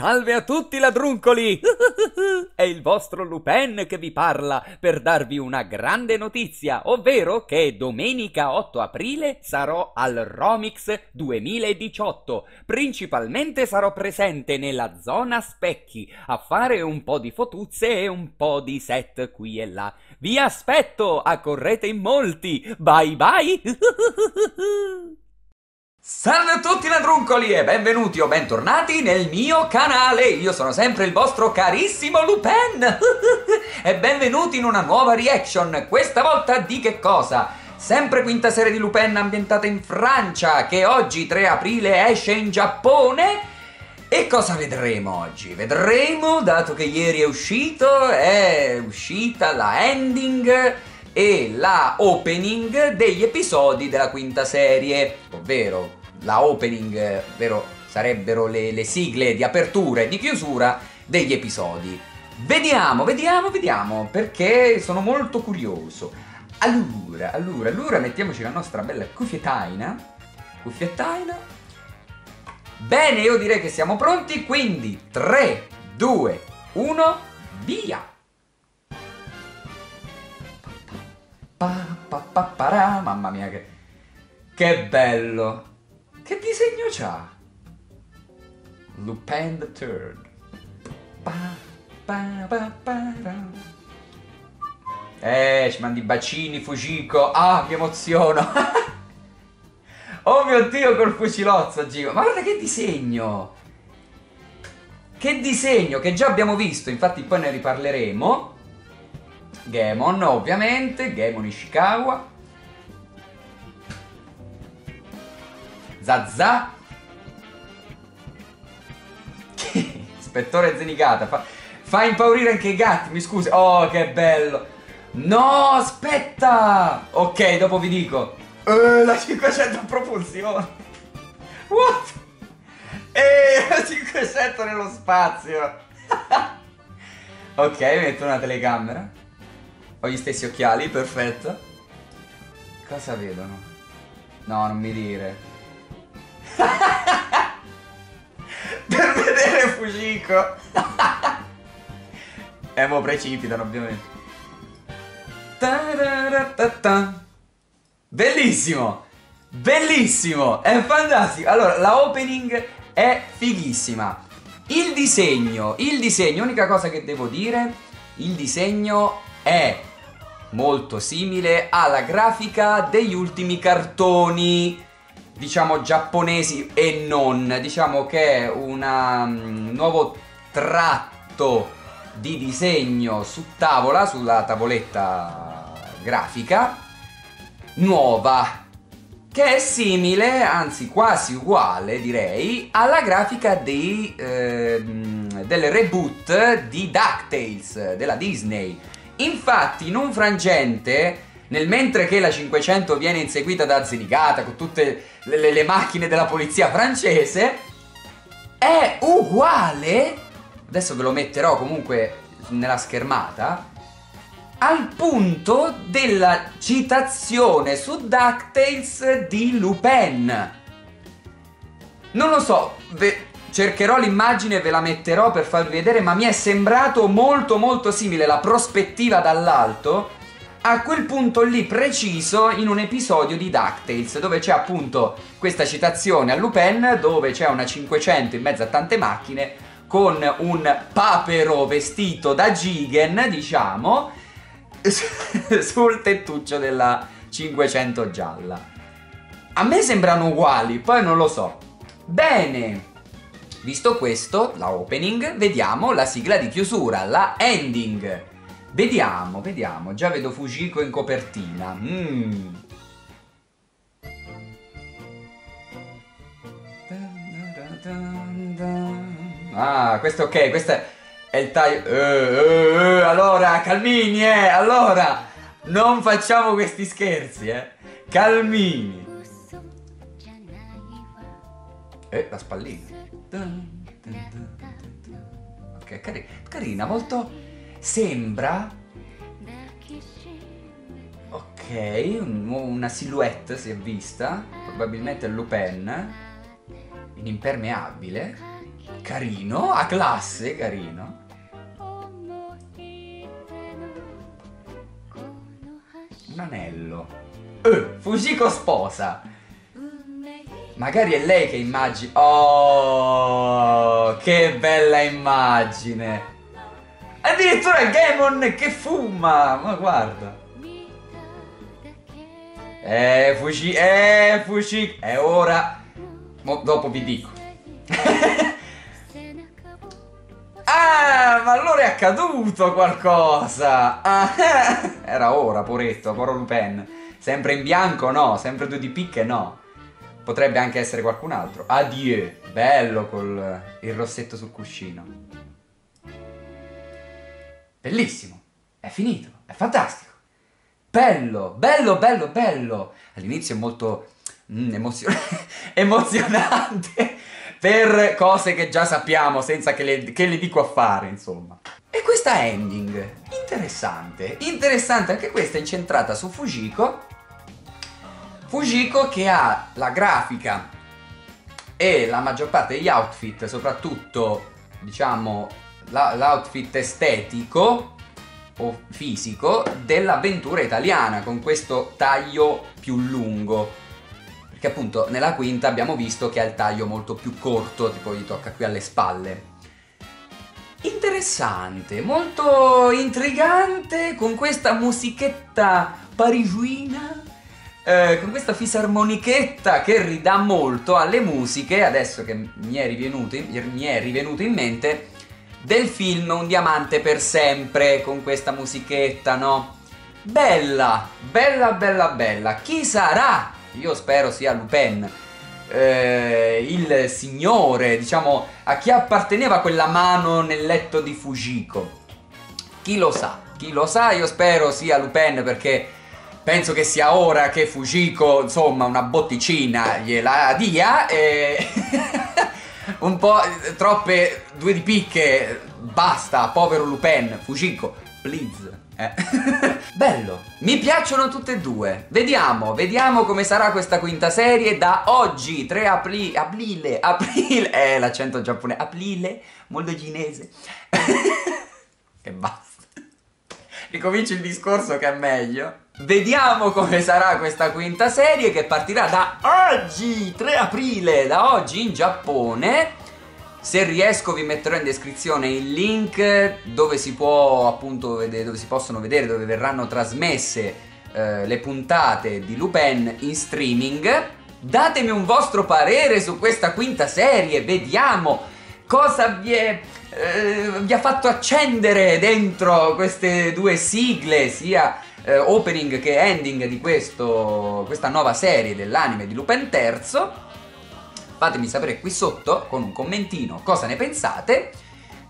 Salve a tutti ladruncoli! È il vostro Lupin che vi parla per darvi una grande notizia, ovvero che domenica 8 aprile sarò al Romix 2018. Principalmente sarò presente nella zona specchi a fare un po' di fotuzze e un po' di set qui e là. Vi aspetto, accorrete in molti. Bye bye! Salve a tutti ladruncoli e benvenuti o bentornati nel mio canale, io sono sempre il vostro carissimo Lupin e benvenuti in una nuova reaction, questa volta di che cosa? Sempre quinta serie di Lupin ambientata in Francia che oggi 3 aprile esce in Giappone e cosa vedremo oggi? Vedremo, dato che ieri è uscito, è uscita la ending e la opening degli episodi della quinta serie, ovvero la opening, ovvero sarebbero le, le sigle di apertura e di chiusura degli episodi. Vediamo, vediamo, vediamo, perché sono molto curioso. Allora, allora, allora mettiamoci la nostra bella cuffiettaina. Cuffiettaina. Bene, io direi che siamo pronti, quindi 3, 2, 1, via! Pa, pa, pa, para. Mamma mia, che, che bello! Che disegno c'ha? Lupin the Third. Pa, pa, pa, pa, eh, ci mandi bacini, Fujiko. Ah, mi emoziono. oh mio Dio, col fucilozzo, Gigo. Ma guarda che disegno. Che disegno, che già abbiamo visto, infatti poi ne riparleremo. Gemon, ovviamente, Gemon Ishikawa. Zazà. Ispettore Zenigata. Fa, fa impaurire anche i gatti, mi scusi. Oh, che bello. No, aspetta. Ok, dopo vi dico. Uh, la 500 a propulsione. What? Eh, la 500 nello spazio. ok, metto una telecamera. Ho gli stessi occhiali, perfetto. Cosa vedono? No, non mi dire. per vedere Fujiko. e mo precipitano, ovviamente. Bellissimo! Bellissimo! È fantastico! Allora, la opening è fighissima. Il disegno, il disegno, unica cosa che devo dire, il disegno è molto simile alla grafica degli ultimi cartoni, diciamo giapponesi e non. Diciamo che è un um, nuovo tratto di disegno su tavola, sulla tavoletta grafica, nuova, che è simile, anzi quasi uguale direi, alla grafica di, eh, del reboot di DuckTales della Disney Infatti, in un frangente, nel mentre che la 500 viene inseguita da Zenigata con tutte le, le, le macchine della polizia francese, è uguale, adesso ve lo metterò comunque nella schermata, al punto della citazione su DuckTales di Lupin. Non lo so, Cercherò l'immagine e ve la metterò per farvi vedere, ma mi è sembrato molto molto simile la prospettiva dall'alto a quel punto lì preciso in un episodio di DuckTales dove c'è appunto questa citazione a Lupin dove c'è una 500 in mezzo a tante macchine con un papero vestito da Jigen, diciamo, sul tettuccio della 500 gialla. A me sembrano uguali, poi non lo so. Bene, Visto questo, la opening, vediamo la sigla di chiusura, la ending. Vediamo, vediamo. Già vedo Fujiko in copertina. Mm. Ah, questo ok, questo è il taglio. Uh, uh, uh, allora, calmini, eh. Allora, non facciamo questi scherzi, eh. Calmini. Eh, la spallina. Ok, carina, carina, molto... Sembra... Ok, un, una silhouette si è vista, probabilmente Lupin, in impermeabile. Carino, a classe, carino. Un anello. Uh, Fujiko sposa. Magari è lei che immagina. Oh, che bella immagine. Addirittura Gamon che fuma. Ma guarda. Eh, Fuji, eh, Fuji, è ora. Mo, dopo vi dico. ah, ma allora è accaduto qualcosa. Ah, era ora, poretto, poro Lupin. Sempre in bianco no, sempre due di picche no. Potrebbe anche essere qualcun altro. Adieu, bello col il rossetto sul cuscino. Bellissimo, è finito, è fantastico. Bello, bello, bello, bello. All'inizio è molto mm, emozio- emozionante per cose che già sappiamo senza che le, che le dico a fare, insomma. E questa ending, interessante, interessante, anche questa incentrata su Fujiko. Fujiko che ha la grafica e la maggior parte degli outfit, soprattutto diciamo l'outfit estetico o fisico dell'avventura italiana con questo taglio più lungo. Perché appunto nella quinta abbiamo visto che ha il taglio molto più corto, tipo gli tocca qui alle spalle. Interessante, molto intrigante con questa musichetta parigina, eh, con questa fisarmonichetta che ridà molto alle musiche, adesso che mi è, mi è rivenuto in mente, del film Un diamante per sempre con questa musichetta, no? Bella, bella, bella, bella. Chi sarà? Io spero sia Lupin. Eh, il signore, diciamo, a chi apparteneva quella mano nel letto di Fujiko. Chi lo sa? Chi lo sa? Io spero sia Lupin perché penso che sia ora che Fujiko, insomma, una botticina gliela dia e... un po' troppe due di picche. Basta, povero Lupin. Fujiko, please. Eh. Bello, mi piacciono tutte e due. Vediamo, vediamo come sarà questa quinta serie da oggi, 3 aprile, aprile, aprile, eh l'accento giapponese, aprile, molto cinese. e basta. Ricomincio il discorso che è meglio. Vediamo come sarà questa quinta serie che partirà da oggi, 3 aprile, da oggi in Giappone. Se riesco vi metterò in descrizione il link dove si può appunto vedere, dove si possono vedere, dove verranno trasmesse eh, le puntate di Lupin in streaming. Datemi un vostro parere su questa quinta serie, vediamo cosa vi, è, eh, vi ha fatto accendere dentro queste due sigle, sia eh, opening che ending di questo, questa nuova serie dell'anime di Lupin III. Fatemi sapere qui sotto con un commentino cosa ne pensate.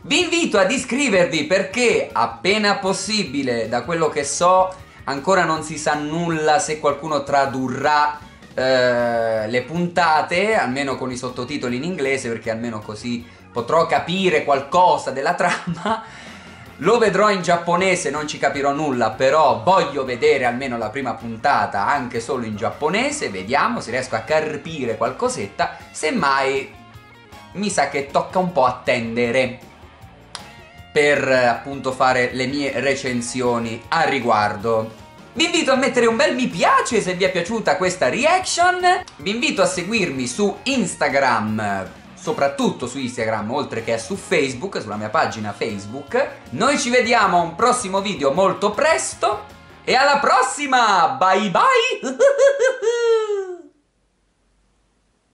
Vi invito ad iscrivervi perché appena possibile, da quello che so, ancora non si sa nulla se qualcuno tradurrà eh, le puntate, almeno con i sottotitoli in inglese, perché almeno così potrò capire qualcosa della trama. Lo vedrò in giapponese, non ci capirò nulla, però voglio vedere almeno la prima puntata anche solo in giapponese, vediamo se riesco a carpire qualcosetta, semmai mi sa che tocca un po' attendere per appunto fare le mie recensioni a riguardo. Vi invito a mettere un bel mi piace se vi è piaciuta questa reaction, vi invito a seguirmi su Instagram soprattutto su Instagram oltre che su Facebook, sulla mia pagina Facebook. Noi ci vediamo a un prossimo video molto presto e alla prossima! Bye bye!